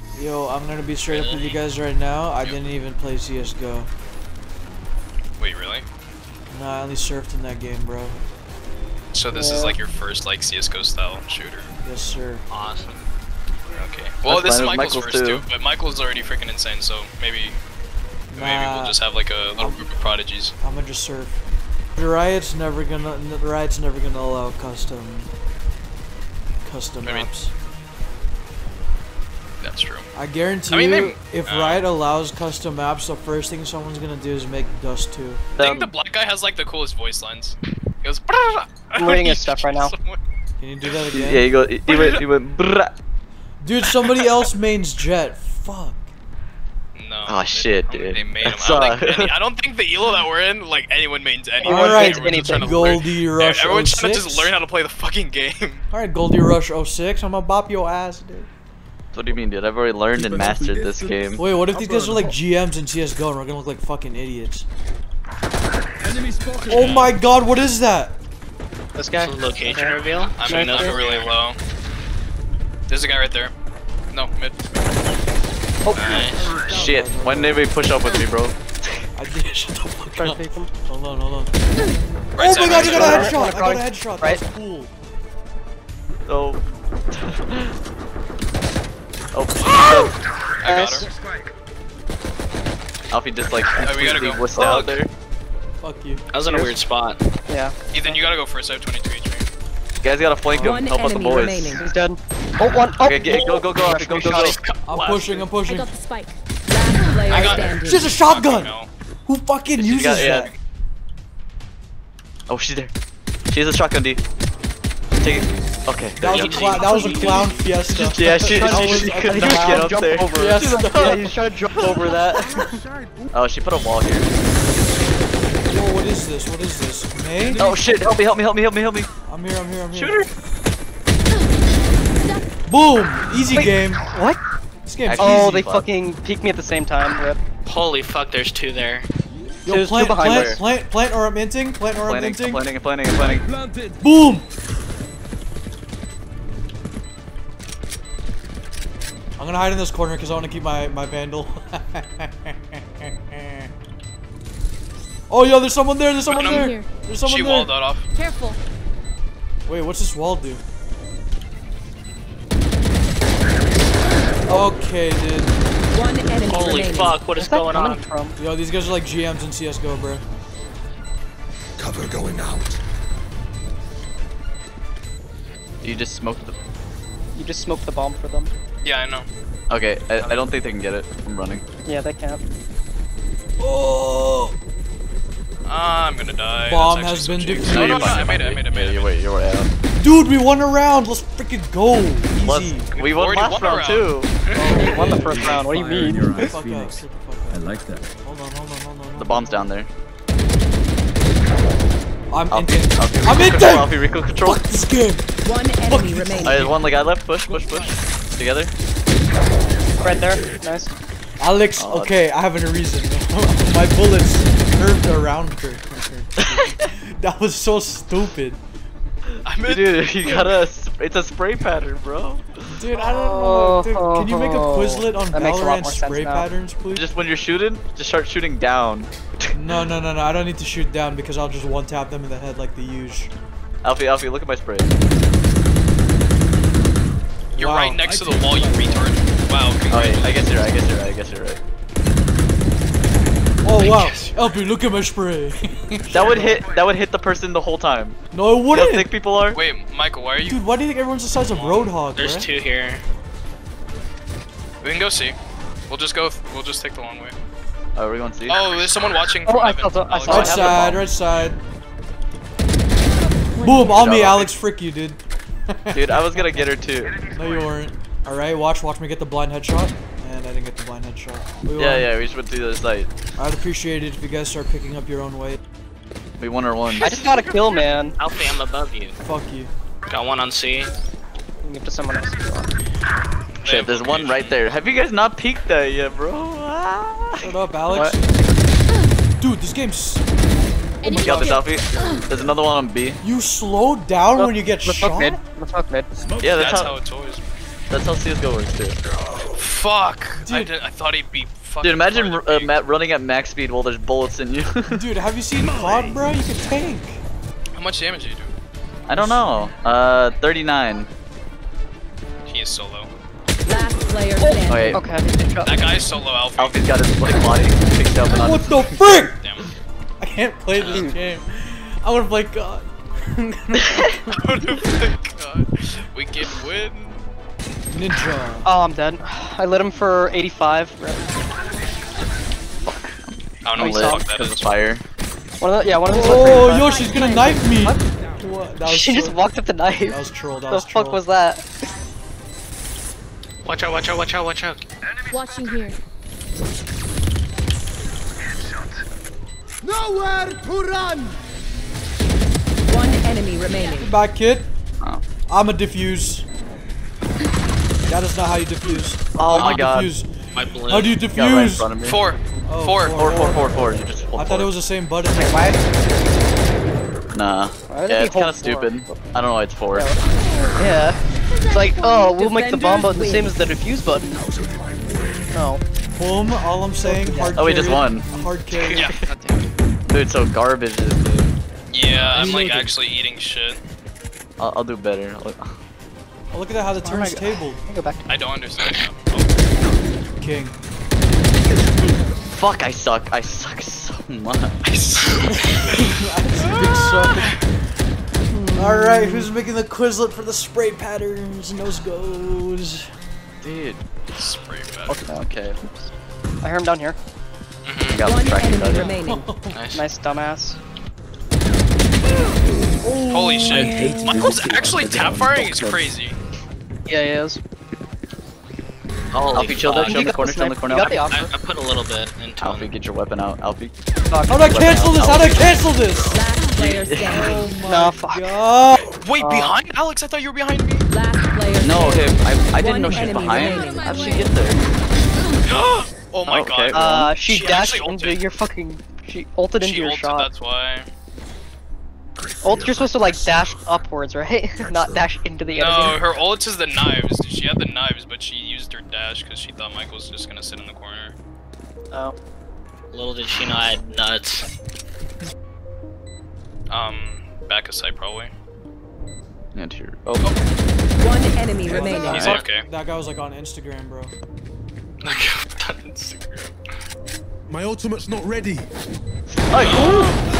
one. Yo, I'm gonna be straight up with you guys right now. I didn't even play CS:GO. Wait, really? No, I only surfed in that game, bro. So this is like your first like CS:GO style shooter. Yes, sir. Awesome. Okay. Well, That's this is Michael's, Michael's first too. too, but Michael's already freaking insane. So maybe maybe we'll just have like a little group of prodigies. I'm gonna just surf. The riot's never gonna. The riot's never gonna allow custom. Custom I mean- maps. That's true. I guarantee I mean, you, they- if uh, Riot allows custom maps, the first thing someone's gonna do is make Dust 2. I Um, think the black guy has like the coolest voice lines. He goes. I'm reading his stuff right now. Can you do that again? yeah, he go. He, he went. He went. Brrrah. Dude, somebody else mains Jett. Fuck. No. Aw, they- shit, I don't dude. They made him. I don't, think any, I don't think the elo that we're in, like anyone mains anyone. Alright, Everyone's just learn- Goldie Rush Everyone's trying to just learn how to play the fucking game. Alright, Goldie Rush 06. I'm gonna bop your ass, dude. What do you mean, dude? I've already learned and mastered this game. Wait, what if these guys are like GMs in CSGO and we're gonna look like fucking idiots? Oh my god, what is that? This guy. So location reveal. I'm Right not there. really low. There's a guy right there. No, mid. Oh. Nice. Shit. Why didn't anybody push up with me, bro? I did shut the fuck Try to up. take him. Hold on, hold on. Right oh side, my god, right you got a headshot! I got a headshot. Right. That's cool. Oh. oh. Ah! I got Nice. her. Alfie just like Oh, we gotta completely go. wussed out there. Fuck you. I was in a weird spot. Yeah. Ethan, you gotta go first. I have 22 HP. You guys gotta flank him. One Help out the enemy boys. remaining. He's dead. Oh, one. Oh. Okay, get, go, go, go, Alfie, go, go, go. I'm pushing, I'm pushing. I got the spike. Last player I got- standing. She has a shotgun! Fucking. Who fucking She uses got- yeah. that? Oh, she's there. She has a shotgun, D. Take it. Okay. That was a, there that was a clown fiesta. go. Yeah, she, That she, she could not get up there. over. Fiesta. Yeah, he's trying to jump over that. Oh, she put a wall here. Whoa, what is this? What is this? May? Oh shit! Help me! Help me! Help me! Help me! Help me! I'm here, I'm here, I'm here. Shoot her! Boom! Easy Wait, game. What? This game's Actually- Oh, easy. they fuck. fucking peeked me at the same time. Rip. Holy fuck, there's two there. Yo, there's two plant, behind plant, us. plant, plant, or I'm minting. Plant, or I'm Planning, minting. planning, planning, planning. Boom! I'm gonna hide in this corner because I want to keep my, my vandal. oh, yo, there's someone there. There's someone there. Here. There's someone She there. walled that off. Careful. Wait, what's this wall do? Okay, dude. One enemy Holy remaining. fuck, what is Where's going on? from? Yo, these guys are like GMs in CSGO, bro. Cover going out. You just smoked the. You just smoked the bomb for them. Yeah, I know. Okay, I, I don't think they can get it. I'm running. Yeah, they can't. Oh! Ah, I'm gonna die. Bomb has been so defeated. cheap. No, no, no, I made it, I made it, I made Yeah, it. you wait, you're way out. Dude, we won a round. Let's freaking go. Easy. Let's, we won already last won round, round. too. Oh, we won the first round. What do you mean? your eyes, fuck. Phoenix. Fuck I like that. Hold on, hold on, hold on. The bomb's down there. I'm Alfie, in. Alfie, I'm Rico in control, there. Alfie, Rico control. Fuck this game. One enemy remaining. Alright, one like I left. Push, push, push. Together. Right there. Nice. Alex, Oh, okay, I have a reason. My bullets curved around her. that was so stupid. I'm in. Dude, you gotta. It's a spray pattern, bro. Dude, I don't know. Dude, can you make a Quizlet on that makes a lot Valorant spray patterns, please? Just when you're shooting, just start shooting down. No, no, no, no. I don't need to shoot down because I'll just one tap them in the head like the huge. Alfie, Alfie, look at my spray. You're Wow. right next to the wall, you retard. Wow, Alright, congratulations. I guess you're right. I guess you're right. I guess you're right. Oh wow, guess. LP, look at my spray. That would hit. That would hit the person the whole time. no, it You know how wouldn't. thick people are? Wait, Michael, why are you? Dude, why do you think everyone's the size of Roadhog, There's bruh? two here. We can go see. We'll just go. We'll just take the long way. Oh, we're going to see. Oh, there's someone watching. Oh, from I heaven. saw the- I saw Right I side, right side. Boom, on me, Alex. Frick you, dude. Dude, I was gonna get her too. No, you weren't. All right, watch, watch me get the blind headshot. And I didn't get the blind headshot. We Yeah, won. yeah, we just went to the other side. I'd appreciate it if you guys start picking up your own weight. We won our one. I just got a kill, man. Alfie, I'm above you. Fuck you. Got one on C. Give to someone else. Shit, there's one right there. Have you guys not peeked that yet, bro? Ah. Shut up, Alex. Dude, this game's. You got the Alfie. There's another one on B. You slow down when you get Let's fuck shot. mid. Let's fuck mid. Yeah, that's, That's how, how it's always. that's how CS:GO works too. Fuck! I Dude. did. I thought he'd be fucking. Dude, imagine farther uh. Matt running at max speed while there's bullets in you. Dude, have you seen COD, bro? You can tank. How much damage do you do? I don't know. Uh, 39. He is solo. Last player standing. Wait, Okay, good job. That guy is solo alpha. Alfie's got his like body picked up and on. What the frick? Damn. I can't play this mm. game. I wanna play COD. What a fuck, God. We can win. Ninja. Oh, I'm dead. I lit him for 85. Right. I don't know Oh, what the fuck Because of fire. One of the, yeah, one of them. Oh, yo, she's gonna knife me. What? What? That was She just walked up the knife. That was troll. That the was fuck troll. was that? Watch out, watch out, watch out, watch out. Watching here. Nowhere to run! One enemy remaining. Back, kid. Oh. I'm a diffuse. That is not how you diffuse. Oh How my you god. Diffuse. My blue. How do you Got right in diffuse? front of me. Four. Oh, Four. Four, four, four, four. You just hold I thought it was the same button. Why? Nah. Why would Yeah, it's kind of stupid. I don't know why it's four. Yeah. It's like, oh, we'll make the bomb Defenders button the same as the defuse button. No. Boom. All I'm saying. Hard Oh, we just won. Hard carry. Yeah. Dude, so garbage is dude. Yeah, I'm like Reloading. actually eating shit. I'll, I'll do better. I'll- Oh, look at that. How the Oh turn's God. table. I go back. I don't understand. Oh, King. Fuck, I suck. I suck so much. Big suck. All right, who's making the Quizlet for the spray patterns? Nose goes. Dude. Spray bad. Okay. Okay. I hear him down here. I got One tracking enemy remaining. Nice. Nice dumbass. Holy shit. Michael's actually tap firing is crazy. Yeah, he is. Holy Alfie, chill there, chill in the corner, the chill in the corner. You the I. I put a little bit into Alfie, him. get your weapon out. Alfie. Fuck. How'd I cancel this? How'd I cancel this? Last player standing. No, fuck. God. Wait, Uh, behind Alex? I thought you were behind me. Last player No, standing. okay, I, I didn't know she was behind. remaining. How'd she get there? Oh my Okay. god. Uh, she, She dashed into ulted. your fucking. She ulted into she your ulted, shot. that's why. Ult, you're supposed to like dash upwards, right? Not dash into the No, enemy. her ult is the knives. She had the knives, but she used her dash because she thought Michael was just gonna sit in the corner. Oh. Little did she know I had nuts. Um, back a side probably. And here. Oh, One enemy remaining. He's okay. That guy was like on Instagram, bro. My ultimate's not ready. oh.